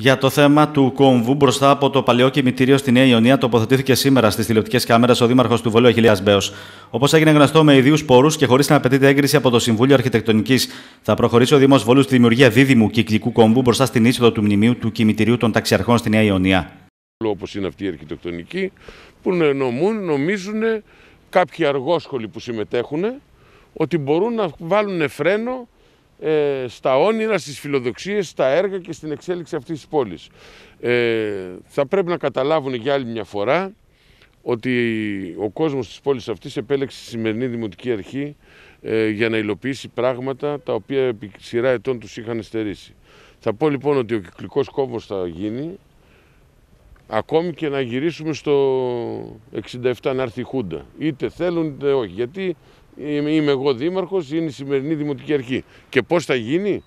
Για το θέμα του κόμβου μπροστά από το παλαιό κημητήριο στη Νέα Ιωνία τοποθετήθηκε σήμερα στις τηλεοπτικές κάμερες ο Δήμαρχος του Βολέου Αχηλέα Μπέος. Όπως έγινε γνωστό με ιδίους πόρους και χωρίς να απαιτείται έγκριση από το Συμβούλιο Αρχιτεκτονικής, θα προχωρήσει ο Δήμος Βολού στη δημιουργία δίδυμου κυκλικού κόμβου μπροστά στην είσοδο του μνημείου του κημητηρίου των ταξιαρχών στη Νέα Ιωνία. Όπως είναι αυτή η αρχιτεκτονική, που νομούν, νομίζουν κάποιοι αργόσχολοι που συμμετέχουν ότι μπορούν να βάλουν φρένο ε, στα όνειρα, στις φιλοδοξίες, στα έργα και στην εξέλιξη αυτής της πόλης. Ε, θα πρέπει να καταλάβουν για άλλη μια φορά ότι ο κόσμος της πόλης αυτής επέλεξε τη σημερινή Δημοτική Αρχή ε, για να υλοποιήσει πράγματα τα οποία επί σειρά ετών τους είχαν στερήσει. Θα πω λοιπόν ότι ο κυκλικός κόμβος θα γίνει ακόμη και να γυρίσουμε στο 67 να έρθει η Χούντα. Είτε θέλουν είτε όχι. Γιατί είμαι εγώ δήμαρχος, είναι η σημερινή δημοτική αρχή. Και πώς θα γίνει,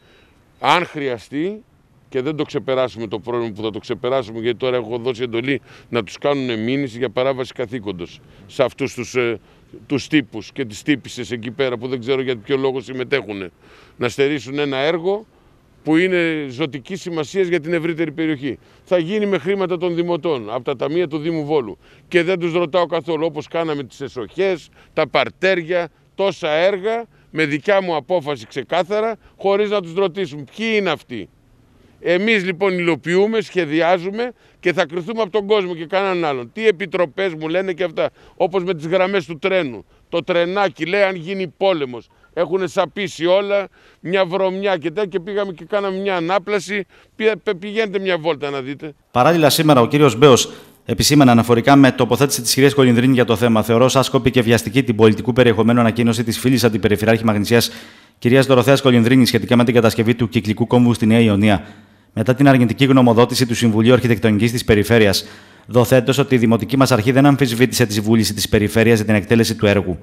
αν χρειαστεί και δεν το ξεπεράσουμε το πρόβλημα που θα το ξεπεράσουμε γιατί τώρα έχω δώσει εντολή να τους κάνουν μήνυση για παράβαση καθήκοντος σε αυτούς τους, ε, τους τύπους και τις τύπησες εκεί πέρα που δεν ξέρω για ποιο λόγο συμμετέχουν. Να στερήσουν ένα έργο που είναι ζωτικής σημασίας για την ευρύτερη περιοχή. Θα γίνει με χρήματα των δημοτών, από τα ταμεία του Δήμου Βόλου. Και δεν τους ρωτάω καθόλου, όπως κάναμε τις εσοχές, τα παρτέρια, τόσα έργα, με δικιά μου απόφαση ξεκάθαρα, χωρίς να τους ρωτήσουμε ποιοι είναι αυτοί; Εμείς λοιπόν υλοποιούμε, σχεδιάζουμε και θα κρυθούμε από τον κόσμο και κανέναν άλλον. Τι επιτροπές μου λένε και αυτά, όπως με τις γραμμές του τρένου. Το τρενάκι λέει αν γίνει πόλεμος. Έχουν σαπίσει όλα, μια βρωμιά και τέτοια και πήγαμε και κάναμε μια ανάπλαση. Πηγαίνετε μια βόλτα να δείτε. Παράλληλα σήμερα ο κύριος Μπέος επισήμανε αναφορικά με τοποθέτηση της κυρίας Κολυνδρίνη για το θέμα. Θεωρώ άσκοπη και βιαστική την πολιτικού περιεχομένου ανακοίνωση της φίλης αντιπεριφερειάρχη Μαγνησίας κυρίας Δωροθέας Κολυνδρίνη σχετικά με την κατασκευή του κυκλικού κόμβου στη Νέα Ιωνία. Μετά την αρνητική γνωμοδότηση του Συμβουλίου Αρχιτεκτονικής της Περιφέρειας, δοθέτω ότι η Δημοτική μας Αρχή δεν αμφισβήτησε τη βούληση της Περιφέρειας για την εκτέλεση του έργου.